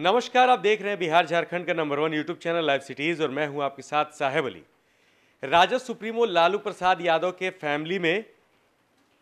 नमस्कार, आप देख रहे हैं बिहार झारखंड का number one YouTube channel live cities और मैं हूँ आपके साथ साहेब अली। राजद सुप्रीमो लालू प्रसाद यादव के फैमिली में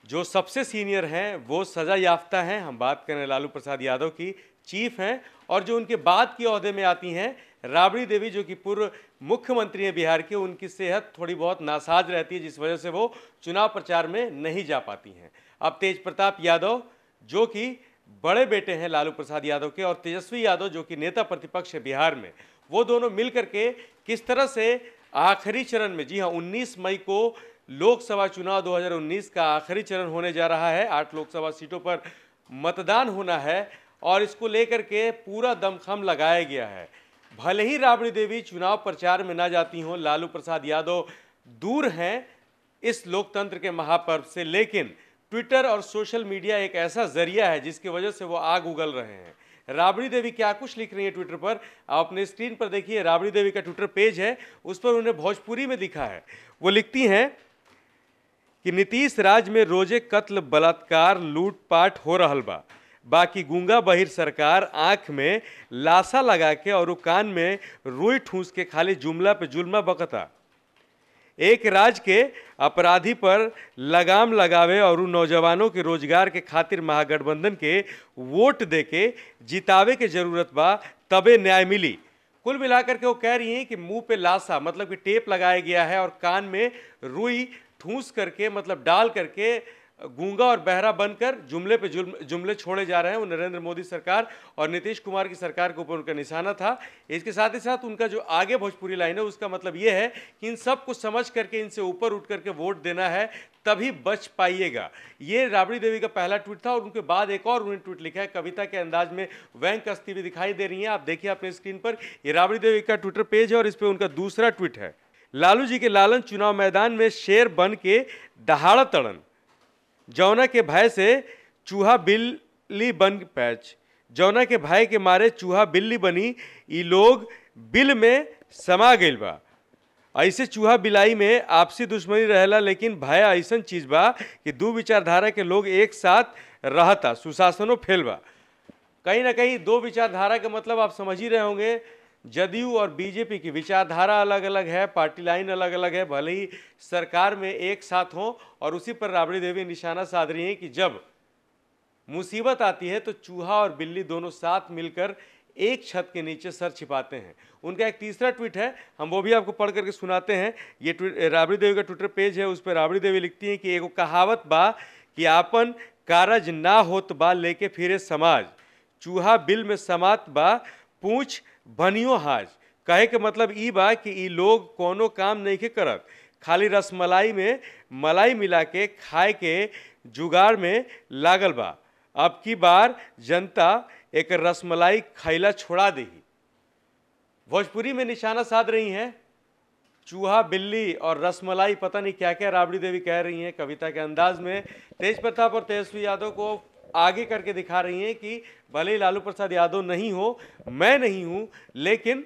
जो सबसे सीनियर हैं, वो सजा याफ्ता हैं। हम बात करें लालू प्रसाद यादव की चीफ हैं और जो उनके बाद की अहदे में आती हैं, राबड़ी देवी, जो कि पूर्व मुख्यमंत्री हैं बिहार के, उनकी सेहत थोड़ी बहुत नासाज रहती है, जिस वजह से वो चुनाव प्रचार में नहीं जा पाती हैं। अब तेज प्रताप यादव, जो कि बड़े बेटे हैं लालू प्रसाद यादव के और तेजस्वी यादव, जो कि नेता प्रतिपक्ष है बिहार में। वो दोनों मिल करके किस तरह से आखिरी चरण में, जी हाँ 19 मई को लोकसभा चुनाव 2019 का आखिरी चरण होने जा रहा है। आठ लोकसभा सीटों पर मतदान होना है और इसको लेकर के पूरा दमखम लगाया गया है। भले ही राबड़ी देवी चुनाव प्रचार में ना जाती हों, लालू प्रसाद यादव दूर हैं इस लोकतंत्र के महापर्व से, लेकिन ट्विटर और सोशल मीडिया एक ऐसा ज़रिया है जिसकी वजह से वो आग उगल रहे हैं। राबड़ी देवी क्या कुछ लिख रही है ट्विटर पर? आप अपने स्क्रीन पर देखिए राबड़ी देवी का ट्विटर पेज है, उस पर उन्हें भोजपुरी में लिखा है। वो लिखती हैं कि नीतीश राज में रोज़े कत्ल, बलात्कार, लूटपाट हो रहल बा। बाकी गूँगा बहिर सरकार आँख में लाशा लगा के और कान में रुई ठूस के खाली जुमला पे जुलमा बकता। एक राज्य के अपराधी पर लगाम लगावे और उन नौजवानों के रोज़गार के खातिर महागठबंधन के वोट दे के जितावे के ज़रूरत बा, तबे न्याय मिली। कुल मिलाकर के वो कह रही हैं कि मुँह पे लाशा मतलब कि टेप लगाया गया है और कान में रुई ठूस करके मतलब डाल करके गूँगा और बहरा बनकर जुमले पे जुमले छोड़े जा रहे हैं वो नरेंद्र मोदी सरकार और नीतीश कुमार की सरकार के ऊपर उनका निशाना था। इसके साथ ही साथ उनका जो आगे भोजपुरी लाइन है, उसका मतलब ये है कि इन सब कुछ समझ करके, इनसे ऊपर उठ करके वोट देना है, तभी बच पाइएगा। ये राबड़ी देवी का पहला ट्वीट था और उनके बाद एक और उन्होंने ट्वीट लिखा है, कविता के अंदाज में वैंक कसती हुई दिखाई दे रही है। आप देखिए अपने स्क्रीन पर, ये राबड़ी देवी का ट्विटर पेज है और इस पर उनका दूसरा ट्वीट है। लालू जी के लालन चुनाव मैदान में शेर बन के दहाड़ा तड़न जौना के भय से चूहा बिल्ली बन पैच। जौना के भय के मारे चूहा बिल्ली बनी, ई लोग बिल में समा गइल बा। ऐसे चूहा बिलाई में आपसी दुश्मनी रहेला, लेकिन भय ऐसा चीज़ बा कि दो विचारधारा के लोग एक साथ रहता, सुशासनो फेल बा। कहीं ना कहीं दो विचारधारा का मतलब आप समझ ही रहे होंगे जदयू और बीजेपी की विचारधारा अलग अलग है, पार्टी लाइन अलग अलग है, भले ही सरकार में एक साथ हो और उसी पर राबड़ी देवी निशाना साध रही हैं कि जब मुसीबत आती है तो चूहा और बिल्ली दोनों साथ मिलकर एक छत के नीचे सर छिपाते हैं। उनका एक तीसरा ट्वीट है, हम वो भी आपको पढ़ करके सुनाते हैं। ये ट्वीट राबड़ी देवी का ट्विटर पेज है, उस पर राबड़ी देवी लिखती हैं कि एगो कहावत बा कि आपन कारज ना होत बा लेके फिरे समाज। चूहा बिल में समात बा पूछ, बनियो हाज। कहे के मतलब ई बा कि ई लोग कोनो काम नहीं के करत। खाली रसमलाई में, मलाई मिला के खाए के जुगाड़ में लागल बा। अब की बार जनता एक रसमलाई खैला छोड़ा देही? भोजपुरी में निशाना साध रही हैं। चूहा, बिल्ली और रसमलाई पता नहीं क्या क्या राबड़ी देवी कह रही हैं। कविता के अंदाज में तेज प्रताप और तेजस्वी यादव को आगे करके दिखा रही हैं कि भले ही लालू प्रसाद यादव नहीं हो, मैं नहीं हूँ, लेकिन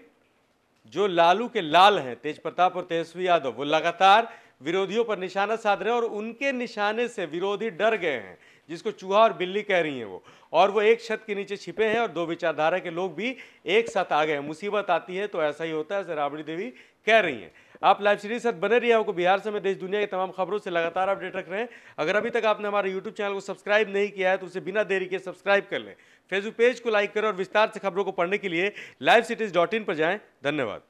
जो लालू के लाल हैं, तेज प्रताप और तेजस्वी यादव, वो लगातार विरोधियों पर निशाना साध रहे हैं और उनके निशाने से विरोधी डर गए हैं। जिसको चूहा और बिल्ली कह रही हैं वो। और वो एक छत के नीचे छिपे हैं और दो विचारधारा के लोग भी एक साथ आ गए हैं। मुसीबत आती है तो ऐसा ही होता है राबड़ी देवी कह रही हैं। आप लाइव सीरीज़ साथ बने रहिए, आपको बिहार समेत देश, दुनिया की तमाम खबरों से लगातार अपडेट रख रहे हैं। अगर अभी तक आपने हमारे यूट्यूब चैनल को सब्सक्राइब नहीं किया है तो उसे बिना देरी के सब्सक्राइब कर लें। फेसबुक पेज को लाइक करें और विस्तार से खबरों को पढ़ने के लिए लाइव सिटीज़ डॉट इन पर जाएँ। धन्यवाद।